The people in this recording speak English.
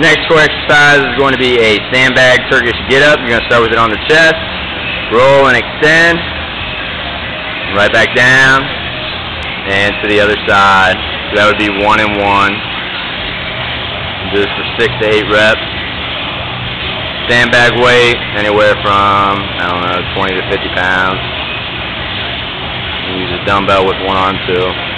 Next core exercise is going to be a sandbag Turkish get-up. You're going to start with it on the chest, roll and extend, right back down, and to the other side. So that would be one and one. Do this for six to eight reps. Sandbag weight, anywhere from, I don't know, 20 to 50 pounds. Use a dumbbell with one arm too.